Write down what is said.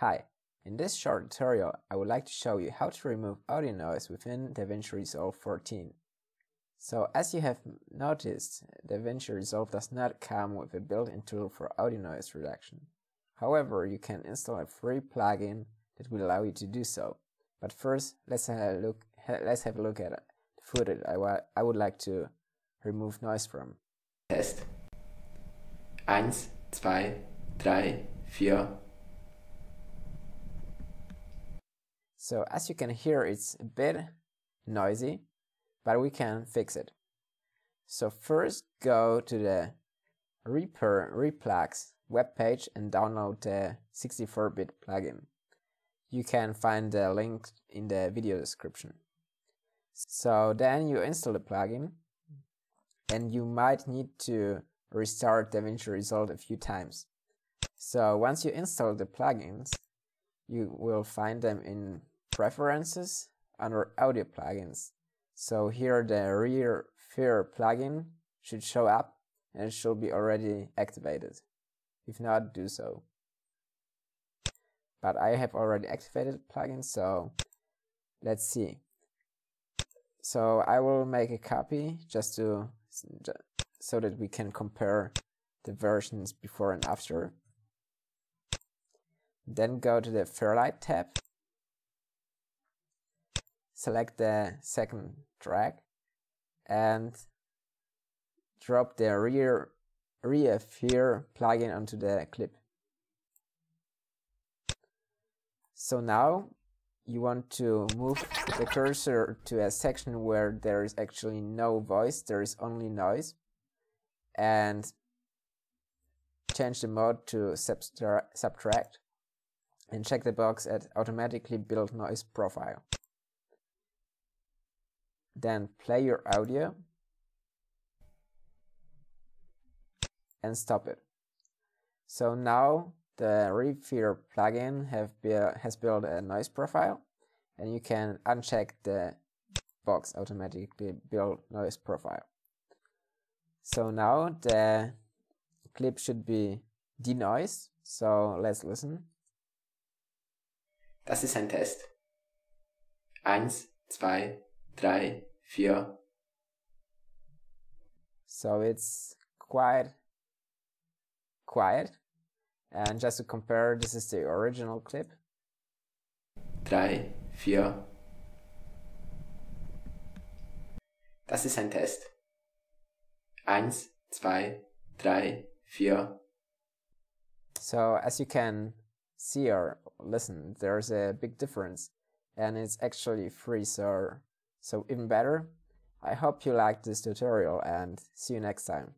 Hi, in this short tutorial I would like to show you how to remove audio noise within DaVinci Resolve 14. So as you have noticed, DaVinci Resolve does not come with a built-in tool for audio noise reduction. However, you can install a free plugin that will allow you to do so. But first, let's have a look, let's have a look at the footage I, I would like to remove noise from. Test. 1, 2, 3, 4, So as you can hear, it's a bit noisy, but we can fix it. So first go to the Reaper ReaPlugs webpage and download the 64-bit plugin. You can find the link in the video description. So then you install the plugin and you might need to restart DaVinci Resolve a few times. So once you install the plugins, you will find them in preferences under audio plugins. So here the rear fair plugin should show up and it should be already activated. If not, do so. But I have already activated plugin, so let's see. So I will make a copy just to so that we can compare the versions before and after. Then go to the Fairlight tab select the second track and drop the rear ReaFIR plugin onto the clip. So now you want to move the cursor to a section where there is actually no voice, there is only noise and change the mode to subtract and check the box at automatically build noise profile. Then play your audio and stop it. So now the ReaFIR plugin have has built a noise profile and you can uncheck the box automatically build noise profile. So now the clip should be denoised. So let's listen. Das ist ein Test. Eins, zwei, drei, vier. So it's quite quiet. And just to compare, this is the original clip. Drei, vier. Das ist ein Test. Eins, zwei, drei, vier. So as you can see or listen, there's a big difference and it's actually free so so even better. I hope you liked this tutorial and see you next time.